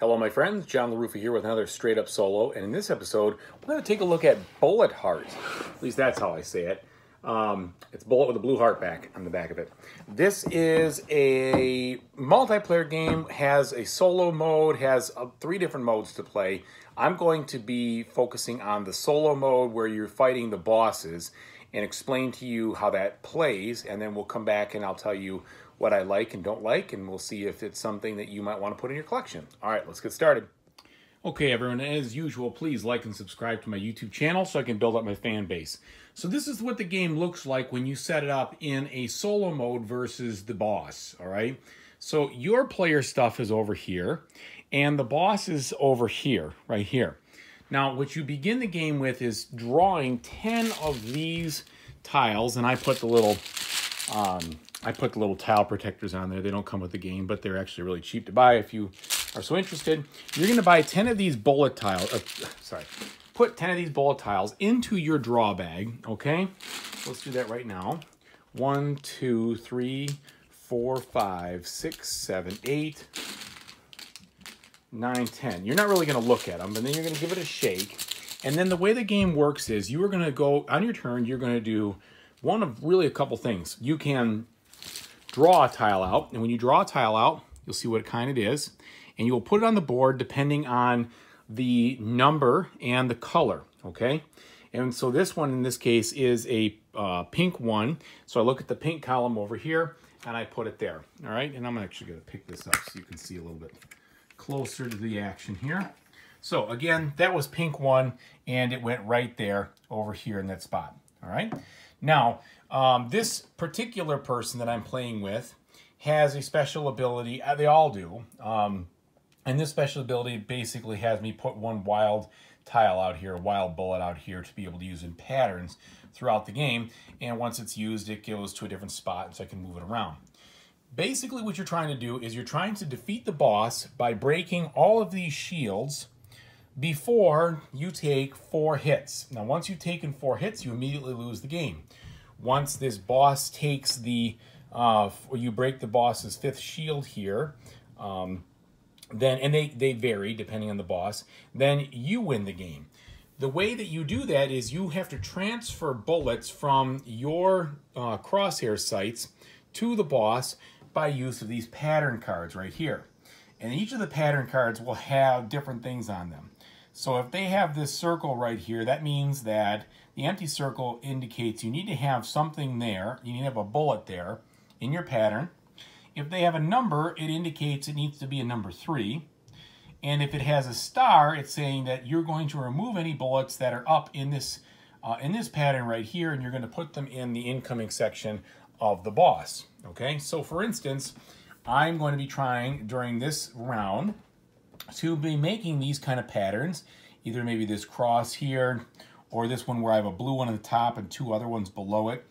Hello, my friends. John LaRuffa here with another straight up solo. And in this episode, we're going to take a look at Bullet Heart. At least that's how I say it. Um, it's Bullet with a blue heart back on the back of it. This is a multiplayer game, has a solo mode, has uh, three different modes to play. I'm going to be focusing on the solo mode where you're fighting the bosses and explain to you how that plays. And then we'll come back and I'll tell you what I like and don't like, and we'll see if it's something that you might want to put in your collection. All right, let's get started. Okay, everyone, as usual, please like and subscribe to my YouTube channel so I can build up my fan base. So this is what the game looks like when you set it up in a solo mode versus the boss, all right? So your player stuff is over here, and the boss is over here, right here. Now, what you begin the game with is drawing 10 of these tiles, and I put the little um, I put the little tile protectors on there. They don't come with the game, but they're actually really cheap to buy if you are so interested. You're going to buy 10 of these bullet tiles. Uh, sorry. Put 10 of these bullet tiles into your draw bag, okay? Let's do that right now. One, two, three, four, five, six, seven, eight, nine, ten. You're not really going to look at them, but then you're going to give it a shake. And then the way the game works is you are going to go, on your turn, you're going to do one of really a couple things. You can draw a tile out. And when you draw a tile out, you'll see what kind it is. And you'll put it on the board depending on the number and the color, okay? And so this one in this case is a uh, pink one. So I look at the pink column over here and I put it there, all right? And I'm actually gonna pick this up so you can see a little bit closer to the action here. So again, that was pink one and it went right there over here in that spot, all right? Now, um, this particular person that I'm playing with has a special ability. Uh, they all do. Um, and this special ability basically has me put one wild tile out here, a wild bullet out here to be able to use in patterns throughout the game. And once it's used, it goes to a different spot so I can move it around. Basically what you're trying to do is you're trying to defeat the boss by breaking all of these shields before you take four hits. Now once you've taken four hits, you immediately lose the game once this boss takes the, uh, or you break the boss's fifth shield here, um, then, and they, they vary depending on the boss, then you win the game. The way that you do that is you have to transfer bullets from your uh, crosshair sights to the boss by use of these pattern cards right here. And each of the pattern cards will have different things on them. So if they have this circle right here, that means that the empty circle indicates you need to have something there. You need to have a bullet there in your pattern. If they have a number, it indicates it needs to be a number three. And if it has a star, it's saying that you're going to remove any bullets that are up in this uh, in this pattern right here, and you're going to put them in the incoming section of the boss. Okay, so for instance, I'm going to be trying during this round to be making these kind of patterns, either maybe this cross here, or this one where I have a blue one on the top and two other ones below it.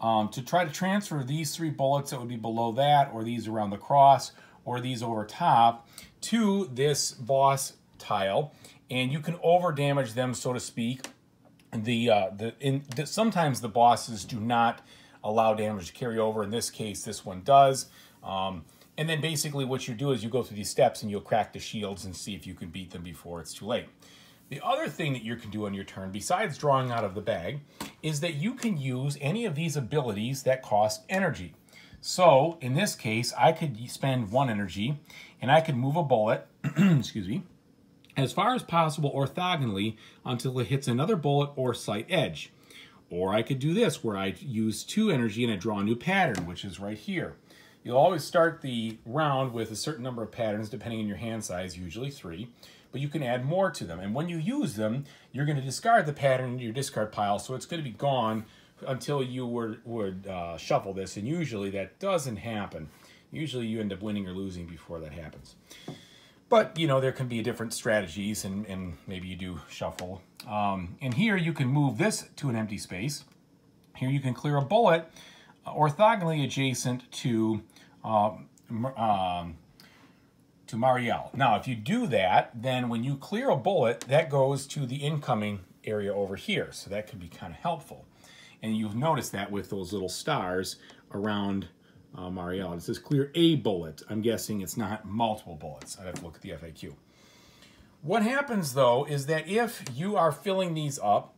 Um, to try to transfer these three bullets that would be below that, or these around the cross, or these over top, to this boss tile. And you can over damage them, so to speak. The, uh, the, in, the, Sometimes the bosses do not allow damage to carry over. In this case, this one does. Um, and then basically what you do is you go through these steps and you'll crack the shields and see if you can beat them before it's too late. The other thing that you can do on your turn, besides drawing out of the bag, is that you can use any of these abilities that cost energy. So, in this case, I could spend one energy, and I could move a bullet, excuse me, as far as possible orthogonally until it hits another bullet or sight edge. Or I could do this, where I use two energy and I draw a new pattern, which is right here. You'll always start the round with a certain number of patterns, depending on your hand size, usually three but you can add more to them. And when you use them, you're going to discard the pattern in your discard pile, so it's going to be gone until you were, would uh, shuffle this, and usually that doesn't happen. Usually you end up winning or losing before that happens. But, you know, there can be different strategies, and, and maybe you do shuffle. Um, and here you can move this to an empty space. Here you can clear a bullet orthogonally adjacent to um, um, to Marielle. Now, if you do that, then when you clear a bullet, that goes to the incoming area over here. So that could be kind of helpful. And you've noticed that with those little stars around uh, Marielle. It says clear a bullet. I'm guessing it's not multiple bullets. I'd have to look at the FAQ. What happens though is that if you are filling these up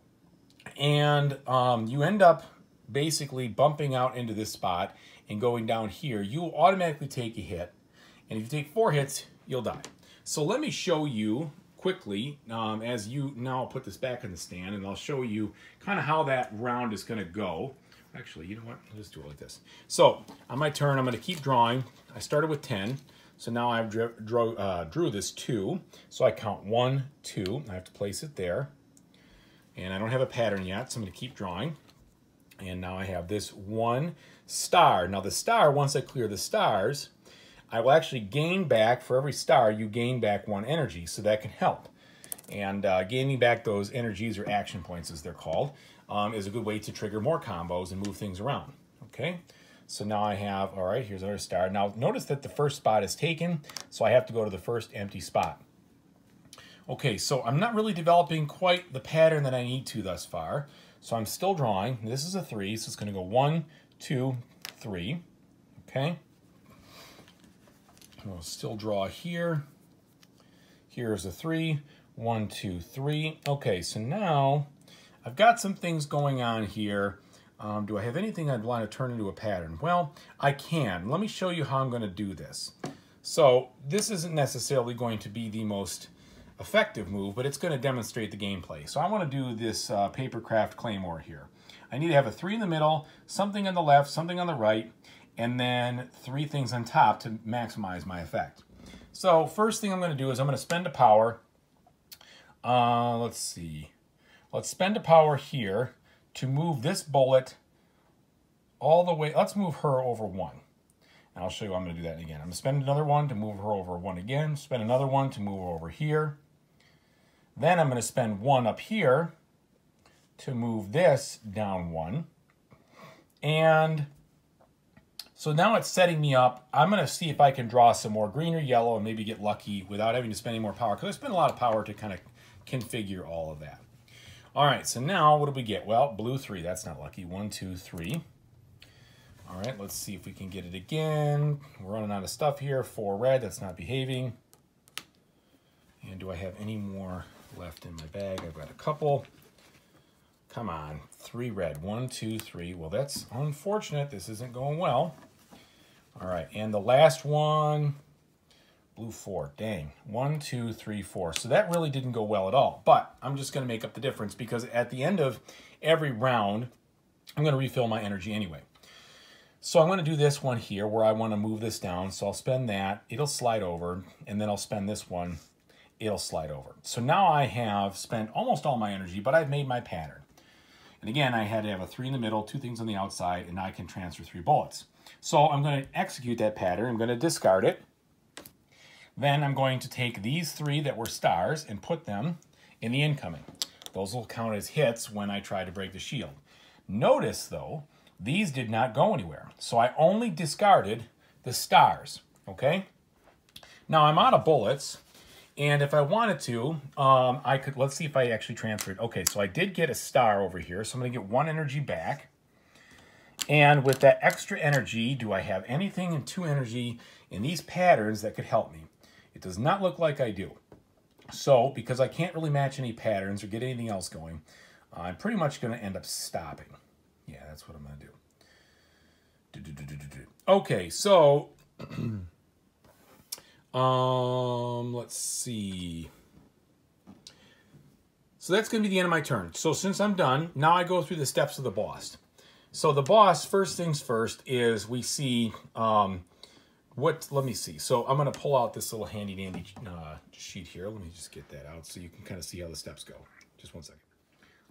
and um, you end up basically bumping out into this spot and going down here, you will automatically take a hit. And if you take four hits, you'll die. So let me show you quickly um, as you now put this back in the stand and I'll show you kind of how that round is going to go. Actually, you know what? I'll just do it like this. So on my turn, I'm going to keep drawing. I started with 10. So now I've drew, uh, drew this 2. So I count 1, 2. I have to place it there. And I don't have a pattern yet, so I'm going to keep drawing. And now I have this 1 star. Now the star, once I clear the stars, I will actually gain back, for every star, you gain back 1 energy, so that can help. And uh, gaining back those energies, or action points as they're called, um, is a good way to trigger more combos and move things around. Okay? So now I have, all right, here's another star. Now notice that the first spot is taken, so I have to go to the first empty spot. Okay, so I'm not really developing quite the pattern that I need to thus far. So I'm still drawing. This is a three, so it's gonna go one, two, three, okay? We'll still draw here. Here's a three, one, two, three. Okay, so now I've got some things going on here um, do I have anything I'd want to turn into a pattern? Well, I can. Let me show you how I'm going to do this. So this isn't necessarily going to be the most effective move, but it's going to demonstrate the gameplay. So I want to do this uh, Papercraft Claymore here. I need to have a three in the middle, something on the left, something on the right, and then three things on top to maximize my effect. So first thing I'm going to do is I'm going to spend a power. Uh, let's see. Let's spend a power here to move this bullet all the way. Let's move her over one. And I'll show you I'm going to do that again. I'm going to spend another one to move her over one again. Spend another one to move her over here. Then I'm going to spend one up here to move this down one. And so now it's setting me up. I'm going to see if I can draw some more green or yellow and maybe get lucky without having to spend any more power. Because I spent a lot of power to kind of configure all of that. All right, so now what do we get? Well, blue three, that's not lucky. One, two, three. All right, let's see if we can get it again. We're running out of stuff here. Four red, that's not behaving. And do I have any more left in my bag? I've got a couple. Come on, three red. One, two, three. Well, that's unfortunate. This isn't going well. All right, and the last one, Blue four, dang. One, two, three, four. So that really didn't go well at all. But I'm just going to make up the difference because at the end of every round, I'm going to refill my energy anyway. So I'm going to do this one here where I want to move this down. So I'll spend that. It'll slide over. And then I'll spend this one. It'll slide over. So now I have spent almost all my energy, but I've made my pattern. And again, I had to have a three in the middle, two things on the outside, and I can transfer three bullets. So I'm going to execute that pattern. I'm going to discard it. Then I'm going to take these three that were stars and put them in the incoming. Those will count as hits when I try to break the shield. Notice, though, these did not go anywhere. So I only discarded the stars, okay? Now I'm out of bullets, and if I wanted to, um, I could, let's see if I actually transferred. Okay, so I did get a star over here, so I'm gonna get one energy back. And with that extra energy, do I have anything in two energy in these patterns that could help me? It does not look like I do. So, because I can't really match any patterns or get anything else going, I'm pretty much going to end up stopping. Yeah, that's what I'm going to do. Okay, so um, let's see. So that's going to be the end of my turn. So since I'm done, now I go through the steps of the boss. So the boss, first things first, is we see um, what, let me see. So I'm going to pull out this little handy dandy uh, sheet here. Let me just get that out so you can kind of see how the steps go. Just one second.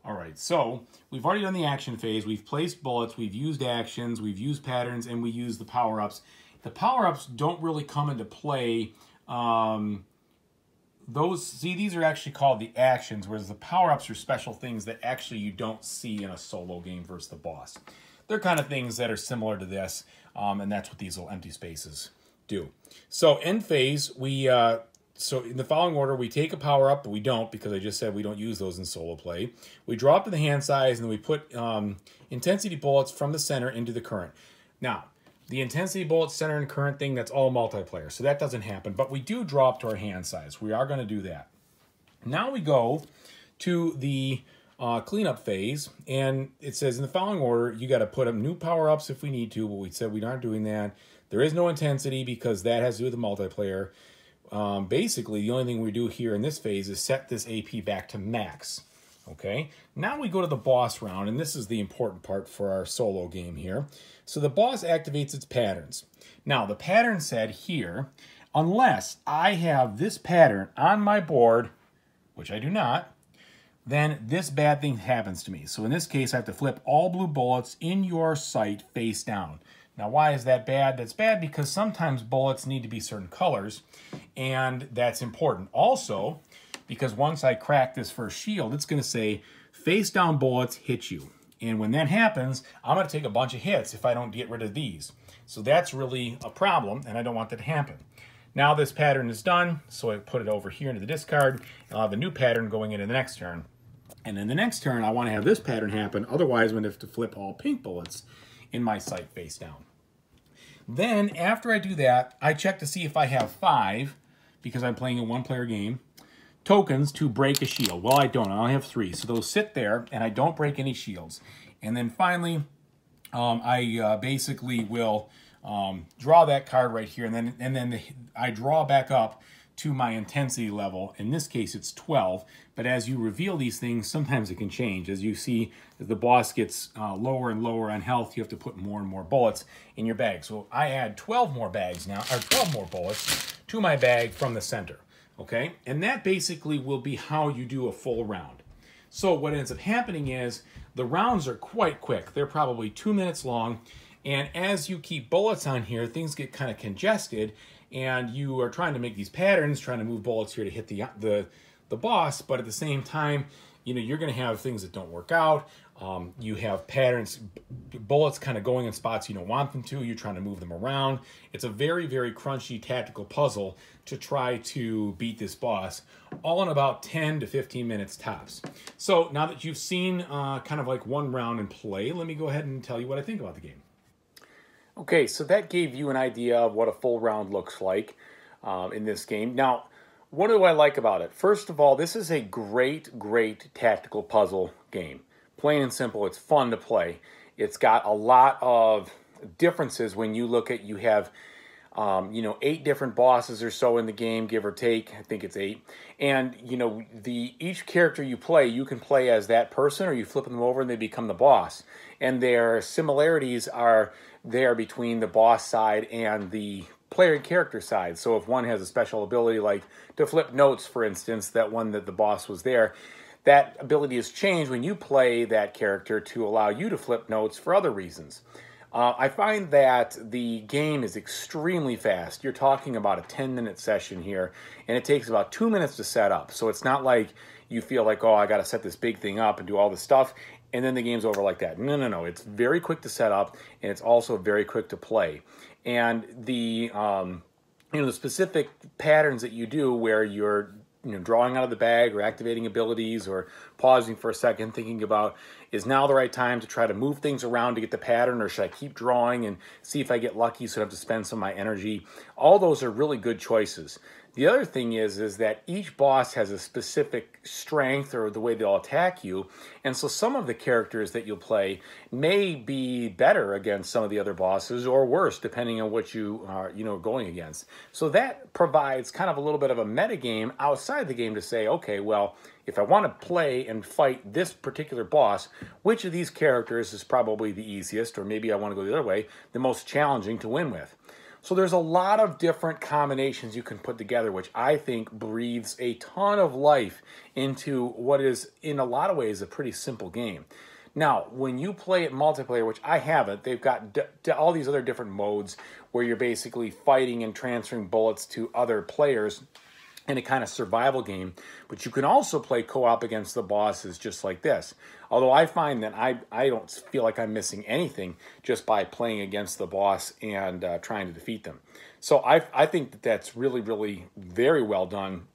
All right, so we've already done the action phase. We've placed bullets, we've used actions, we've used patterns, and we use the power-ups. The power-ups don't really come into play. Um, those, see, these are actually called the actions, whereas the power-ups are special things that actually you don't see in a solo game versus the boss. They're kind of things that are similar to this, um, and that's what these little empty spaces do. So end phase, we uh, so in the following order, we take a power up, but we don't because I just said we don't use those in solo play. We drop to the hand size, and then we put um, intensity bullets from the center into the current. Now, The intensity bullet center and current thing, that's all multiplayer. So that doesn't happen. But we do drop to our hand size. We are going to do that. Now we go to the uh, cleanup phase. And it says in the following order, you got to put up new power-ups if we need to. But we said we aren't doing that. There is no intensity because that has to do with the multiplayer. Um, basically, the only thing we do here in this phase is set this AP back to max. Okay, now we go to the boss round, and this is the important part for our solo game here. So the boss activates its patterns. Now, the pattern said here, unless I have this pattern on my board, which I do not, then this bad thing happens to me. So in this case, I have to flip all blue bullets in your sight face down. Now, why is that bad? That's bad because sometimes bullets need to be certain colors, and that's important. Also, because once I crack this first shield, it's going to say face down bullets hit you. And when that happens, I'm going to take a bunch of hits if I don't get rid of these. So that's really a problem, and I don't want that to happen. Now this pattern is done, so I put it over here into the discard, I'll have a new pattern going into the next turn. And in the next turn, I want to have this pattern happen, otherwise I'm going to have to flip all pink bullets in my sight face down. Then, after I do that, I check to see if I have five, because I'm playing a one-player game, tokens to break a shield. Well, I don't. I only have three. So those sit there, and I don't break any shields. And then finally, um, I uh, basically will um, draw that card right here, and then and then the, I draw back up to my intensity level. In this case, it's 12. But as you reveal these things, sometimes it can change. As you see, the boss gets uh, lower and lower on health, you have to put more and more bullets in your bag. So I add 12 more bags now, or 12 more bullets to my bag from the center okay? And that basically will be how you do a full round. So what ends up happening is the rounds are quite quick. They're probably two minutes long. And as you keep bullets on here, things get kind of congested and you are trying to make these patterns, trying to move bullets here to hit the, the, the boss, but at the same time, you know, you're going to have things that don't work out. Um, you have patterns, bullets kind of going in spots you don't want them to. You're trying to move them around. It's a very, very crunchy tactical puzzle to try to beat this boss, all in about 10 to 15 minutes tops. So now that you've seen uh, kind of like one round in play, let me go ahead and tell you what I think about the game. Okay, so that gave you an idea of what a full round looks like um, in this game. Now, what do I like about it? First of all, this is a great, great tactical puzzle game. Plain and simple, it's fun to play. It's got a lot of differences when you look at you have um, you know eight different bosses or so in the game give or take i think it's eight and you know the each character you play you can play as that person or you flip them over and they become the boss and their similarities are there between the boss side and the player character side so if one has a special ability like to flip notes for instance that one that the boss was there that ability is changed when you play that character to allow you to flip notes for other reasons. Uh, I find that the game is extremely fast. You're talking about a 10 minute session here, and it takes about two minutes to set up. So it's not like you feel like, oh, I got to set this big thing up and do all this stuff, and then the game's over like that. No, no, no. It's very quick to set up, and it's also very quick to play. And the um, you know the specific patterns that you do where you're you know drawing out of the bag or activating abilities or pausing for a second thinking about is now the right time to try to move things around to get the pattern or should I keep drawing and see if I get lucky so I have to spend some of my energy? All those are really good choices the other thing is is that each boss has a specific strength or the way they'll attack you, and so some of the characters that you'll play may be better against some of the other bosses or worse depending on what you are you know going against. So that provides kind of a little bit of a meta game outside the game to say, okay, well, if I want to play and fight this particular boss, which of these characters is probably the easiest, or maybe I want to go the other way, the most challenging to win with. So there's a lot of different combinations you can put together, which I think breathes a ton of life into what is, in a lot of ways, a pretty simple game. Now, when you play it multiplayer, which I haven't, they've got all these other different modes where you're basically fighting and transferring bullets to other players in a kind of survival game, but you can also play co-op against the bosses just like this. Although I find that I, I don't feel like I'm missing anything just by playing against the boss and uh, trying to defeat them. So I, I think that that's really, really very well done.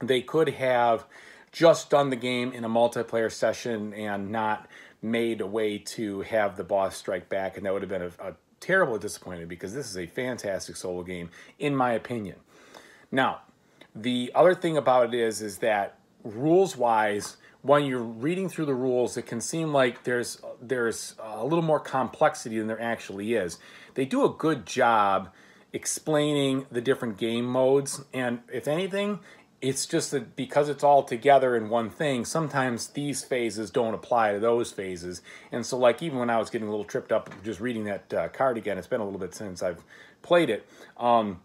They could have just done the game in a multiplayer session and not made a way to have the boss strike back, and that would have been a, a terribly disappointed because this is a fantastic solo game, in my opinion. Now, the other thing about it is, is that rules wise, when you're reading through the rules, it can seem like there's there's a little more complexity than there actually is. They do a good job explaining the different game modes, and if anything, it's just that because it's all together in one thing, sometimes these phases don't apply to those phases. And so, like, even when I was getting a little tripped up just reading that uh, card again, it's been a little bit since I've played it. Um,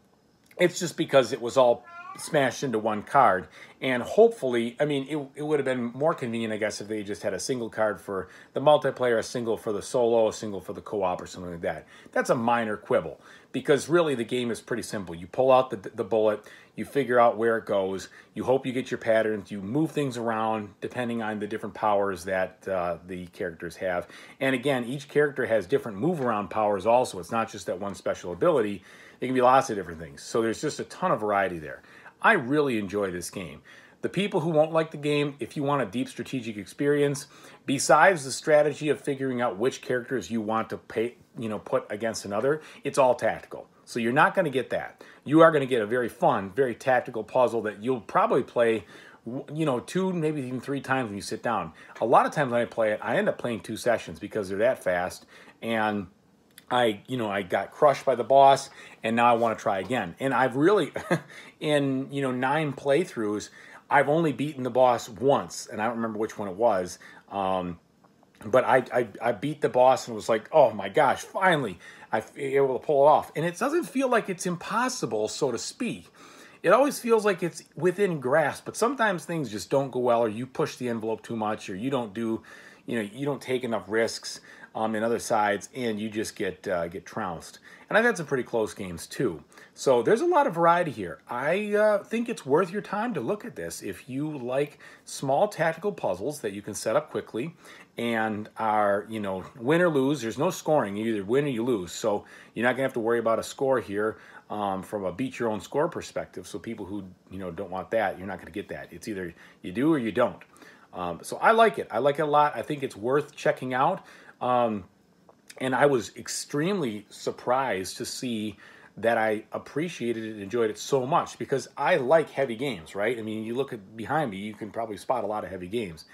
it's just because it was all smashed into one card. And hopefully, I mean, it, it would have been more convenient, I guess, if they just had a single card for the multiplayer, a single for the solo, a single for the co-op or something like that. That's a minor quibble because really the game is pretty simple. You pull out the, the bullet, you figure out where it goes, you hope you get your patterns, you move things around depending on the different powers that uh, the characters have. And again, each character has different move around powers also. It's not just that one special ability. It can be lots of different things. So there's just a ton of variety there. I really enjoy this game. The people who won't like the game, if you want a deep strategic experience, besides the strategy of figuring out which characters you want to pay, you know, put against another, it's all tactical. So you're not going to get that. You are going to get a very fun, very tactical puzzle that you'll probably play you know, two, maybe even three times when you sit down. A lot of times when I play it, I end up playing two sessions because they're that fast. And I, you know, I got crushed by the boss and now I want to try again. And I've really, in, you know, nine playthroughs, I've only beaten the boss once and I don't remember which one it was. Um, but I, I, I beat the boss and was like, oh my gosh, finally I able to pull it off. And it doesn't feel like it's impossible, so to speak. It always feels like it's within grasp, but sometimes things just don't go well or you push the envelope too much or you don't do, you know, you don't take enough risks um, in other sides, and you just get uh, get trounced. And I've had some pretty close games too. So there's a lot of variety here. I uh, think it's worth your time to look at this if you like small tactical puzzles that you can set up quickly and are, you know, win or lose. There's no scoring. You either win or you lose. So you're not going to have to worry about a score here um, from a beat your own score perspective. So people who, you know, don't want that, you're not going to get that. It's either you do or you don't. Um, so I like it. I like it a lot. I think it's worth checking out. Um, and I was extremely surprised to see that I appreciated it and enjoyed it so much because I like heavy games, right? I mean, you look at behind me, you can probably spot a lot of heavy games.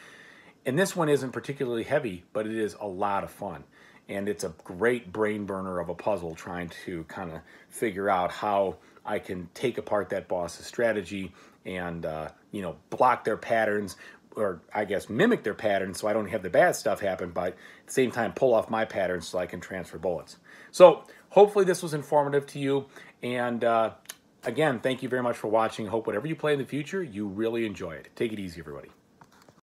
And this one isn't particularly heavy, but it is a lot of fun. And it's a great brain burner of a puzzle trying to kind of figure out how I can take apart that boss's strategy and, uh, you know, block their patterns, or I guess mimic their patterns so I don't have the bad stuff happen, but at the same time pull off my patterns so I can transfer bullets. So hopefully this was informative to you. And uh, again, thank you very much for watching. Hope whatever you play in the future, you really enjoy it. Take it easy, everybody.